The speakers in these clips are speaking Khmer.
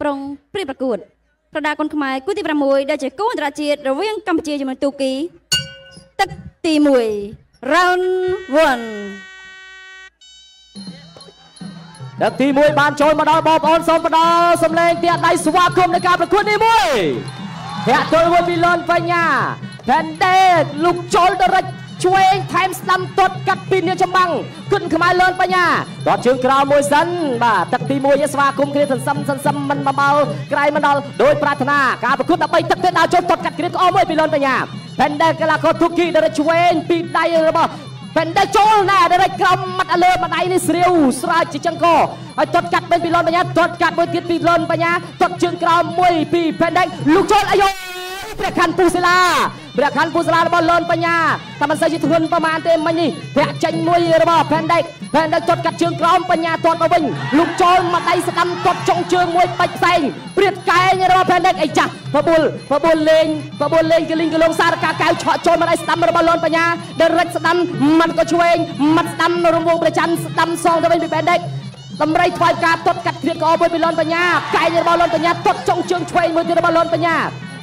ប្រុងព្រៀបប្រកួតប្រដាគុនខ្មែរគូទី6ដែលជាគូអន្តរជាតិរវាងកម្ពុជាជាមួយទូគីទឹកទី1 round 1ទឹកទី1បានចូលមកដល់បងប្អូនសូមផ្ដល់សម្លេងទាក់ដៃស្វាគមន៍នៅការប្រកួតនេះមួយធាក់ទល់មួយពីលនបញ្ញាផែនដេតលោកចុលដរិច ឆ្វេងថែមស្ដាំទាត់កាត់ពីនាងចម្បាំងគុណខ្មែរលនបញ្ញាទាត់ជើងក្រោមមួយសិនបាទទឹកទី1ស្វាគមន៍គ្នាសន្សំសន្សំមិនបបោក្រៃមិនដល់ដោយប្រាថ្នាការប្រកួត13ទឹកទៀតដល់ចូលទាត់កាត់គ្រៀតក្អមមួយពីលនបញ្ញាផែនដេតកីឡាករទូគីដរិចឆ្វេងពីដៃរបស់ពេនដែលចូលណែដរិចក្រំមាត់លើម្ដាយនេះស្រាវស្រាចជាចង្កហើយទាត់កាត់ bên ពីលនបញ្ញាទាត់កាត់មួយទៀតពីលនបញ្ញាទាត់ជើងក្រោមមួយពីពេនដែលលោកចូលអាយុព្រះខ័នពូសិលា ព្រះខ័នពូសិលារបស់លនបញ្ញាតែមិនសូវជាធ្ងន់ប្រហែលទេមិញនេះធាក់ចេញមួយរបស់ផែនដេកផែនដេកទាត់កាត់ជើងក្រោមបញ្ញាទាត់មកវិញលោកចូលមកដៃស្ដាំទាត់ចុងជើងមួយបាច់ផ្សែងព្រាតកែងរបស់ផែនដេកអីចាស់បបុលបបុលលេងបបុលលេងកលីងកលងសារកាកៅឆក់ចូលមកដៃស្ដាំរបស់លនបញ្ញាដែលរិចស្ដាំមិនក៏ឆ្វេងមិនស្ដាំរង្វង់ប្រច័នស្ដាំសងទៅវិញពីផែនដេកតម្រៃថ្វាយការទាត់កាត់គ្រៀតក្អមមួយពីលនបញ្ញាកែងរបស់លនបញ្ញាទាត់ចុងជើងឆ្វេងមួយទៀតរបស់លនបញ្ញា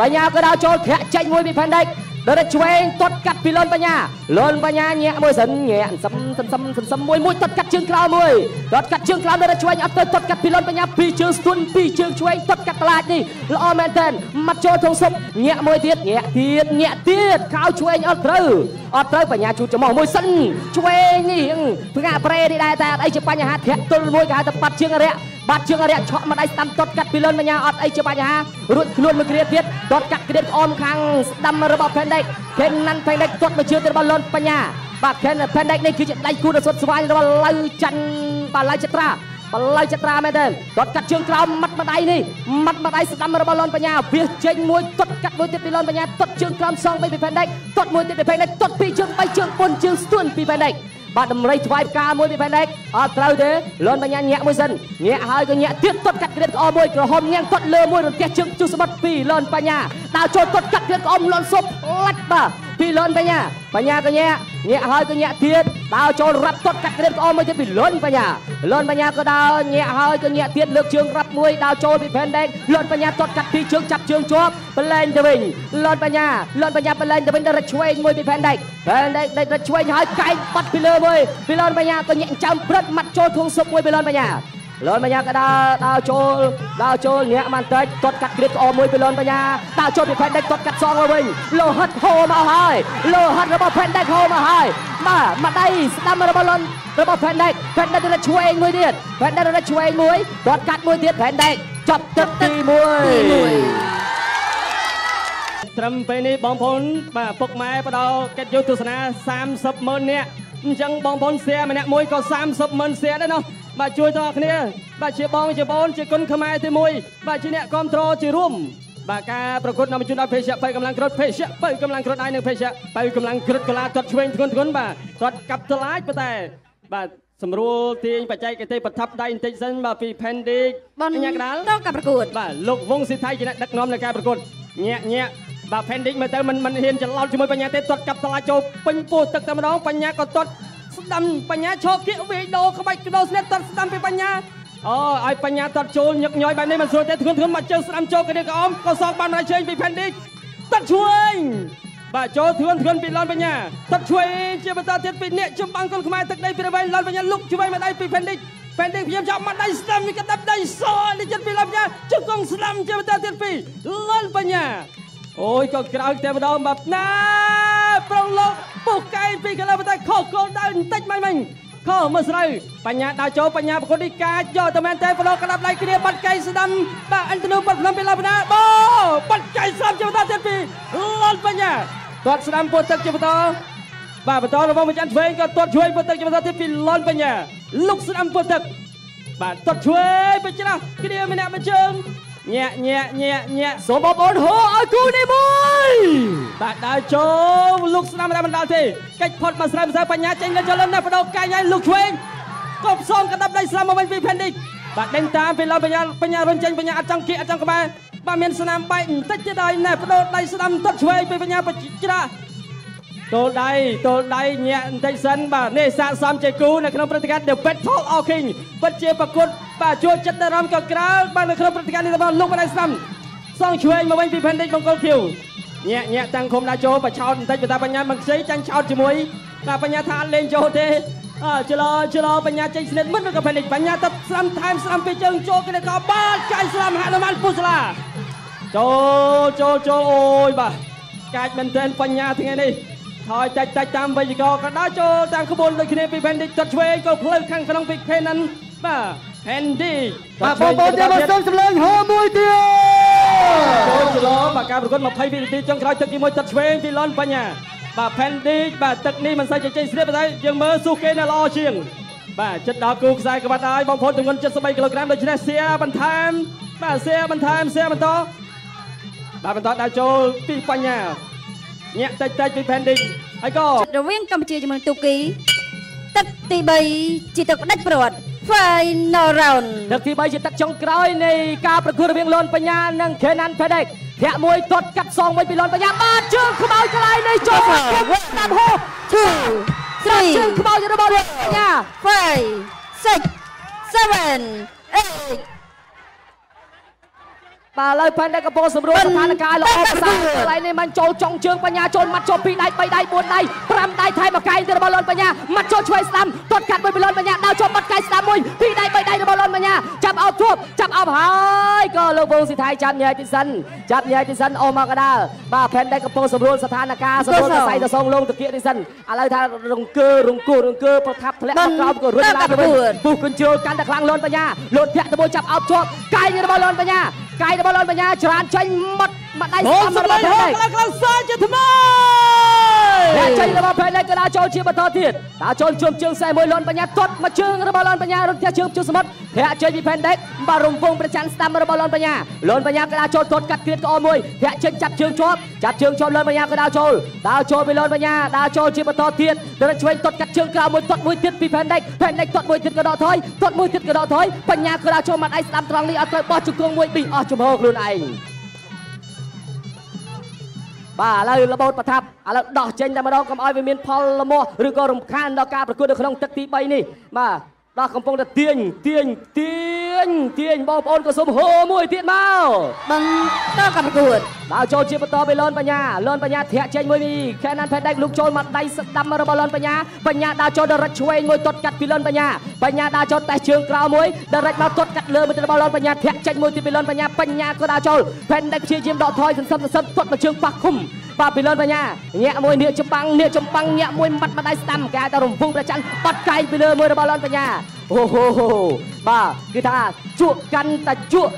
បញ្ញាក៏ដល់ចូលធាក់ចេញមួយពីផែនដេកដល់ឆ្វេងទាត់កាត់ពីលនបញ្ញាលនបញ្ញាញាក់មួយសិនញាក់សឹមសឹមសឹមសឹមសឹមមួយមួយទាត់កាត់ជើងក្រោមមួយទាត់កាត់ជើងក្រោមដល់ឆ្វេងអត់ទៅទាត់កាត់ពីលនបញ្ញាពីរជើងស្ទួនពីរជើងឆ្វេងទាត់កាត់ក្លាចនេះល្អមែនតើមាត់ចូលធំសុបញាក់មួយទៀតញាក់ទៀតញាក់ទៀតខោឆ្វេងអត់ត្រូវអត់ត្រូវបញ្ញាជូតចំោះមួយសិនឆ្វេងនេះផ្ងាប្រេនេះដែរតែអត់អីជាបញ្ហាធាក់ទល់មួយគេហៅថាបាត់ជើងរយៈ បាត់ជើងអរិយឆក់មកដៃស្ដាំទាត់កាត់ពីលនបញ្ញាអត់អីជាបញ្ហារួចខ្លួនមួយគ្រាទៀតទាត់កាត់គ្រាអមខាងស្ដាំរបស់ផេនដេកខេនណាន់ផេនដេកទាត់មកជើងទៅរបស់លនបញ្ញាបាទខេនផេនដេកនេះគឺជាដៃគូដ៏សុទ្ធស្វ័យរបស់ឡៅច័ន្ទបាទឡៅចត្រាបល័យចត្រាមែនទេគាត់កាត់ជើងក្រោមមាត់ម្ដាយនេះមាត់ម្ដាយស្ដាំរបស់លនបញ្ញាវាចេញមួយទាត់កាត់មួយទៀតពីលនបញ្ញាទាត់ជើងក្រោមសងបីពីផែនដេកទាត់មួយទៀតពីផែនដេកទាត់ពីរជើងបីជើង4ជើងស្ទួនពីផែនដេក បាទតម្រៃថ្វាយផ្កាមួយពីផែនដេកអត់ត្រូវទេលនបញ្ញាញាក់មួយសិនញាក់ហើយក៏ញាក់ទៀតទាត់កាត់ក្រៀតក្អមមួយក្រហមញ៉ាំងទាត់លើមួយរន្ទះជើងជុះស្បត់ពីលនបញ្ញាដើរចូលទាត់កាត់ក្រៀតក្អមលនសុបឡាច់បាទពីលនបញ្ញាបញ្ញាក៏ញាក់ញាក់ហើយក៏ញាក់ទៀត ដើរចូលរ៉ាប់ទាត់កាត់ក្រៀតក្អមមួយទៀតពីលនបញ្ញាលនបញ្ញាក៏ដើរញាក់ហើយក៏ញាក់ទៀតលើកជើងរ៉ាប់មួយដើរចូលពីផែនដេកលនបញ្ញាទាត់កាត់ពីជើងចាប់ជើងជាប់បលែងទៅវិញលនបញ្ញាលនបញ្ញាបលែងទៅវិញដល់រត់ឆ្វេងមួយពីផែនដេកផែនដេកដេករត់ឆ្វេងហើយកែងបាត់ពីលើមួយពីលនបញ្ញាក៏ញាក់ចាំព្រឹត្តមាត់ចូលធួងសុបមួយពីលនបញ្ញា លនបញ្ញាក៏ដើរដើរចូលដើរចូលញាក់បានតិចទាត់កាត់គ្រៀតក្អមមួយពីលនបញ្ញាដើរចូលពីផែនដេកទាត់កាត់សងមកវិញលោហិតហូរមកហើយលោហិតរបស់ផែនដេកហូរមកហើយបាទមកដៃស្ដាំរបស់លនរបស់ផែនដេកផែនដេករត់ឆ្វេងមួយទៀតផែនដេករត់ឆ្វេងមួយទាត់កាត់មួយទៀតផែនដេកចប់ទឹកទី1ត្រឹមពេលនេះបងប្អូនបាទពុកម៉ែបដោកិត្តិយសទស្សនា30ម៉ឺននាក់អញ្ចឹងបងប្អូនសៀម្នាក់មួយក៏30ម៉ឺនសៀដែរណោះ បាទជួយតគ្នា បាទជាបងជាបងជាគុណខ្មែរទី1បាទជាអ្នកគ្រប់គ្រងជារួមបាទការប្រកួតនាំជូនដល់ភេសជ្ជៈបើកម្លាំងគ្រុតភេសជ្ជៈបើកម្លាំងគ្រុតដៃនិងភេសជ្ជៈបើកម្លាំងគ្រុតកលាទាត់ឆ្វេងធ្ងន់ធ្ងន់បាទទាត់កាប់ថ្លាចប៉ុន្តែបាទសម្រួលទាញបច្ចេកទេសប្រថាប់ដៃបន្តិចសិនបាទពី Pendic បងញ៉ាក់ដាល់ដល់ការប្រកួតបាទលោកវងស៊ីថៃជាអ្នកដឹកនាំនៃការប្រកួតញាក់ញាក់បាទ Pendic មើលទៅមិនមិនហ៊ានច្រឡោតជាមួយបញ្ញាទេទាត់កាប់ថ្លាចូលពេញពោះទឹកតែម្ដងបញ្ញាក៏ទាត់ ស្ដាំបញ្ញាឈោគៀកវាយដោក្បាច់ដោស្នេតទាត់ស្ដាំពីបញ្ញាអូឲ្យបញ្ញាទាត់ចូលញឹកញយបែបនេះមិនស្រួលទេធ្ងន់ធ្ងន់មកជើងស្ដាំចូលគ្នាក្អមក៏សងបានមកជើងពី Pendic ទាត់ជួយបាទចូលធ្ងន់ធ្ងន់ពីលនបញ្ញាទឹកជួយជាបន្តទៀតពីអ្នកចំបាំងគុនខ្មែរទឹកដីពីរវែងលនបញ្ញាលុកជួយមកដៃពីផេនឌិកផេនឌិកព្យាយាមចាប់មកដៃស្ដាំវាក៏ដាប់ដៃសនេះចិត្តពីលនបញ្ញាជង្គង់ស្ដាំជាបន្តទៀតពីលនបញ្ញាអូយក៏ក្រោយតែម្ដងបាទណា ប្រងលោកពុះកែពីកន្លែងតែខុសគោលដៅបន្តិចមិនមិញខុសមើលស្រូវបញ្ញាដើរចូលបញ្ញាប្រកួតនេះកាចយកតែមែនតែប្រឡងក្តាប់ដៃគ្នាបាត់កៃស្ដាំបាទអន្តនុបាត់ភ្នំពីឡាបណាបោបាត់កៃស្ដាំជាបន្តទៀតពីលនបញ្ញាទាត់ស្ដាំពោះទឹកជាបន្តបាទបន្តរបស់មួយចាន់ឆ្វេងក៏ទាត់ឆ្វេងពោះទឹកជាបន្តទៀតពីលនបញ្ញាលុកស្ដាំពោះទឹកបាទទាត់ឆ្វេងបច្រាស់គ្នាម្នាក់មួយជើង ញាក់ញាក់ញាក់ញាក់សូមបងប្អូនហូឲ្យគូនេះមួយបាទដើរចូលលុកស្ដាំមិនដល់ទេកិច្ចផុតមកស្រាវស្រាវបញ្ញាចេញទៅចលនាបដោកាយឲ្យលុកឆ្វេងក៏ផ្សងកដាប់ដៃស្លាមមកវិញពីផេនឌិកបាទដេញតាមពីឡបញ្ញាបញ្ញារុញចេញបញ្ញាអត់ចង់គៀកអត់ចង់ក្បែរបាទមានស្នាមបែកបន្តិចទៀតហើយណែបដោដៃស្ដាំទាត់ឆ្វេងពីបញ្ញាបច្រាទល់ដៃទល់ដៃញាក់បន្តិចសិនបាទនេះសាកសមជាគូនៅក្នុងព្រឹត្តិការណ៍ The Battle of King ពិតជាប្រកួត បាទជួលចិត្តអារម្មណ៍ក៏ក្រើលបាទនៅក្នុងព្រឹត្តិការណ៍នេះរបស់លោកបណ្ដៃស្ដាំសងឆ្វេងមកវិញពី Pendix បង្គោលខៀវញាក់ញាក់តាំងឃុំដាក់ចូលបឆោតបន្តិចបើតាបញ្ញាមិនខ្ចីចាញ់ឆោតជាមួយបាទបញ្ញាថាអត់លេងចូលទេអើចលោចលោបញ្ញាចេញស្និតមិនក៏ Pendix បញ្ញាទៅស្រាំថែមស្រាំពីជើងចូលគេក៏បាទចាញ់ស្រាំហនុមានពុស្លាចូលចូលចូលអូយបាទកាច់មែនទែនបញ្ញាថ្ងៃនេះហើយតាច់តាច់តាមវេយ្យាករណ៍ក៏ដើរចូលតាមក្បួនដូចគ្នាពី Pendix ទាត់ឆ្វេងក៏ផ្លូវខាងក្នុងពី Kenan បាទ Handy បាទបងប្អូនទៀតមកសូមសម្លេងហោមួយទៀតចូលច្រឡំបាទការប្រកួត20វិនាទីចុងក្រោយទឹកទី1ទឹកឆ្វេងពីលនបញ្ញាបាទ Pendix បាទទឹកនេះមិនសូវជជែកស្រៀបប៉ុន្តែយើងមើលស៊ូគេនៅល្អជាង បាទចិត្តដល់គូខ្សែក្បាត់ហើយបងប្អូនទម្ងន់73គីឡូក្រាមដូច្នេះសៀបន្ថែមបាទសៀបន្ថែមសៀបន្តបាទបន្តដល់ចូលពីបញ្ញាញាក់តិចតិចពី Pendix ហើយក៏រវាងកម្ពុជាជាមួយទូគីទឹកទី3ជាទឹកផ្ដាច់ព្រាត់ Final round ទឹកទី3ជាទឹកចុងក្រោយនៃការប្រកួតរវាងលនបញ្ញានិង Kenan Pedek ធាក់មួយទាត់កាត់សងមួយពីលនបញ្ញាបាទជើងខ្មៅកន្លែងនេះចូលមកស្ដាប់ហូ2ស្ដាប់ជើង3ខ្មៅរបស់លនបញ្ញា5 6 7 8 បាទឥឡូវផែនដែលកំពុងសម្រួលស្ថានភាពល្អប្រសើរកន្លែងនេះមិនចូលចុងជើងបញ្ញាចូលមាត់ចូល2ដៃ3ដៃ4ដៃ5ដៃថែមកកាយទៅរបស់លនបញ្ញាមាត់ចូលឆ្វេងស្ដាំទាត់កាត់មួយពីលនបញ្ញាដើរចូលមាត់កាយស្ដាំមួយ2ដៃ3ដៃរបស់លនបញ្ញាចាប់អោបទួបចាប់អោបហើយក៏លោកវងស៊ីថៃចាប់ញ៉ៃទីសិនចាប់ញ៉ៃទីសិនអូមកកដាលបាទផែនដែលកំពុងសម្រួលស្ថានភាពសម្រួលស័យទៅសងលងតាគៀកទីសិនឥឡូវថារង្គើរង្គោរង្គើប្រថាប់ធ្លាក់មកក្រោមក៏រុញឡើងទៅវិញពុះកញ្ជ្រោលកាន់តែខ្លាំងលនបញ្ញាលោតធាក់ទៅមួយចាប់អោបជាប់កាយរបស់លនបញ្ញា កាយរបស់លនបញ្ញាច្រានចេញមាត់មកដៃហូស្ដាំសម្រលេបងផែនហូខ្លាំងខ្លាំងសាជាថ្មី អ្នកចេញរបស់ផែនក៏ដើរចូលជាបន្តទៀតដើរចូលជុំជើងខ្សែមួយលនបញ្ញាទាត់មកជើងរបស់លនបញ្ញារត់ផ្ទះជើងជើងសមុទ្រធាក់ចេញពីផែនដេកបាទរំវងប្រច័នស្ដាំរបស់លនបញ្ញាលនបញ្ញាក៏ដើរចូលទាត់កាត់គ្រៀតក្អមមួយធាក់ចេញចាប់ជើងជាប់ចាប់ជើងជាប់លនបញ្ញាក៏ដើរចូលដើរចូលពីលនបញ្ញាដើរចូលជាបន្តទៀតទៅឆ្វេងទាត់កាត់ជើងក្រៅមួយទាត់មួយទៀតពីផែនដេកផែនដេកទាត់មួយទៀតក៏ដកថយទាត់មួយទៀតក៏ដកថយបញ្ញាក៏ដើរចូលមកដៃស្ដាំត្រង់នេះអត់ត្រូវបោះជង្គង់មួយប៊ីអស់ចំហខ្លួនឯង បាទឥឡូវរបូតប្រថាប់ឥឡូវដោះចេញតែម្ដងកុំឲ្យវាមានផលលមាស់ឬក៏រំខានដល់ការប្រកួតនៅក្នុងទឹកទី3នេះបាទដោះកំពុងតែទាញទាញទាញទាញបងប្អូនក៏សូមហូមួយទៀតមកបន្តការប្រកួតដើរចូលជាបន្តពីលនបញ្ញាលនបញ្ញាធាក់ចេញមួយពីខេណានផេដេកលុកចូលមកដៃស្ដាំរបស់លនបញ្ញាបញ្ញាដើរចូលដល់រិចឆ្វេងមួយទាត់កាត់ពីលនបញ្ញាបញ្ញាដើរចូលតេះជើងក្រៅមួយដល់រិចមកទាត់កាត់លើមួយទៅរបស់លនបញ្ញាធាក់ចេញមួយទៀតពីលនបញ្ញាបញ្ញាក៏ដើរចូលផេដេកព្យាយាមដកថយសន្សំសន្សំទាត់មកជើងប៉ះឃុំបាទពីលនបញ្ញាញាក់មួយនៀកចម្បាំងនៀកចម្បាំងញាក់មួយមាត់មកដៃស្ដាំគេហៅថារំវងប្រច័នបាត់កាយពីលើមួយរបស់លនបញ្ញាអូហូហូបាទគឺថាជក់កាន់តែជក់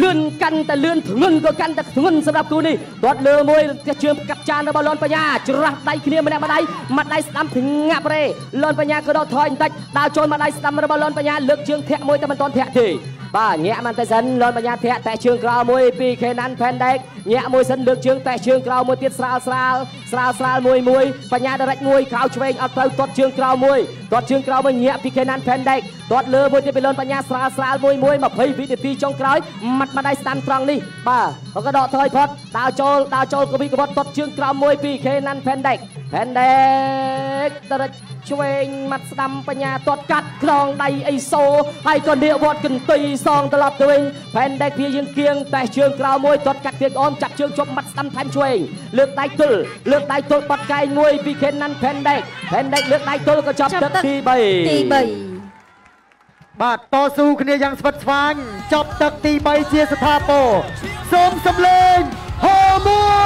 លឿនកាន់តែលឿនធ្ងន់ក៏កាន់តែធ្ងន់សម្រាប់គូនេះគាត់លើមួយផ្ទះជើងកាត់ចានរបស់លនបញ្ញាច្រាស់ដៃគ្នាម្នាក់ម្ដាយមួយដៃស្ដាំភងាប់រេលនបញ្ញាក៏ដកថយបន្តិចដើរចូលមួយដៃស្ដាំរបស់លនបញ្ញាលើកជើងធាក់មួយតែមិនទាន់ធាក់ទេបាទញាក់មិនតែសិនលនបញ្ញាធាក់តែជើងក្រោយមួយពីខេណាន់ផែនដេកញាក់មួយសិនលើកជើងតែជើងក្រោយមួយទៀតស្រាលស្រាលស្រាលស្រាលមួយមួយបញ្ញាដរិចមួយក្រោយឆ្វេងអត់ត្រូវទាត់ជើងក្រោយមួយ ទាត់ជើងក្រោយមួយញាក់ពីខេណាន់ផែនដេកទាត់លើមួយទៀតពីលនបញ្ញាស្រាលស្រាលមួយមួយ20វិនាទីចុងក្រោយម៉ាត់ម្ដាយស្ដាំត្រង់នេះបាទក៏ដកថយផុតដើរចូលដើរចូលកវីកវត្តទាត់ជើងក្រោយមួយពីខេណាន់ផែនដេកផែនដេកដរិចឆ្វេងម៉ាត់ស្ដាំបញ្ញាទាត់កាត់ក្រងដៃអីសូហើយក៏នាកវត្តកន្ទុយសងត្រឡប់ទៅវិញផែនដេកវាយើងគៀងតែជើងក្រោយមួយទាត់កាត់ទៀតអមចាប់ជើងជប់ម៉ាត់ស្ដាំថែមឆ្វេងលើកដៃទល់លើកដៃទល់បាត់កែងមួយពីខេណាន់ផែនដេកផែនដេកលើកដៃទល់ក៏ចាប់ទឹកទី3ទី3បាទតស៊ូគ្នាយ៉ាងស្វិតស្វាញចប់ទឹកទី3ជាស្ថាពរសូមសម្លេងហោមួយ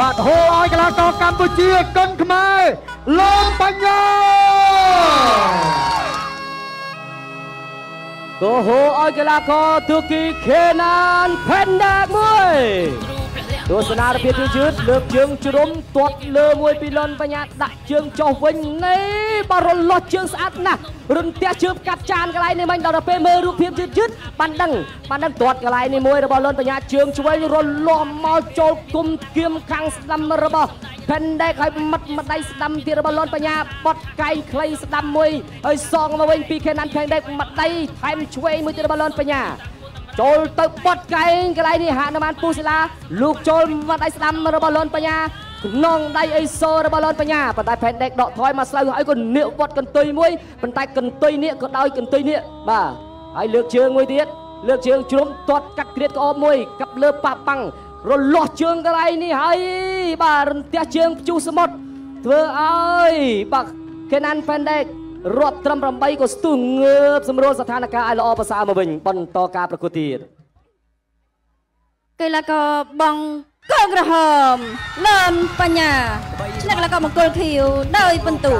បាទហោឲ្យកីឡាករកម្ពុជាគុនខ្មែរលំបញ្ញាក៏ហូឲ្យកីឡាករទូគីខេណានផេនដាមួយ ទស្សនារបៀបយឺតលើកជើងជ្រុំទាត់លើមួយពីលនបញ្ញាដាក់ជើងចុះវិញនេះបើរលាស់ជើងស្អាតណាស់រន្ទះជើងកាត់ចានកន្លែងនេះមិញដល់ទៅពេលមើលរូបភាពយឺតយឺតបានដឹងបានដឹងទាត់កន្លែងនេះមួយរបស់លនបញ្ញាជើងឆ្វេងរលាស់មកចូលគុំគៀមខាងស្ដាំរបស់ផេនដេកឲ្យមិត់ម្ដាយស្ដាំទៀតរបស់លនបញ្ញាបត់កែងខ្លីស្ដាំមួយហើយសងមកវិញពីខេណានផេនដេកម្ដាយថែមឆ្វេងមួយទៀតរបស់លនបញ្ញា ចូលទៅបត់កែងកន្លែងនេះហាក់នៅបានពូសិលាលោកចូលមកដៃស្ដាំរបស់លន់បញ្ញាក្នុងដៃអេសូរបស់លន់បញ្ញាប៉ុន្តែផែនដេកដកថយមកស្លូវហើយក៏នាកវត្តកន្ទុយមួយប៉ុន្តែកន្ទុយនេះក៏ដោយកន្ទុយនេះបាទហើយលើកជើងមួយទៀតលើកជើងជ្រុំទាត់កាត់គ្រៀតក្អមមួយកាប់លើប៉ះប៉ាំងរលាស់ជើងកន្លែងនេះហើយបាទរន្ទះជើងព្យុះសមុទ្រធ្វើឲ្យបាទគេណាន់ផែនដេក រត់ត្រឹម8ក៏ស្ទុះងើបសម្រួលស្ថានភាពឲ្យល្អប្រសើរមកវិញបន្តការប្រកួតទៀតកីឡាករបងកងក្រហមលនបញ្ញានិងកីឡាករបង្គោលខៀវដោយពិន្ទុ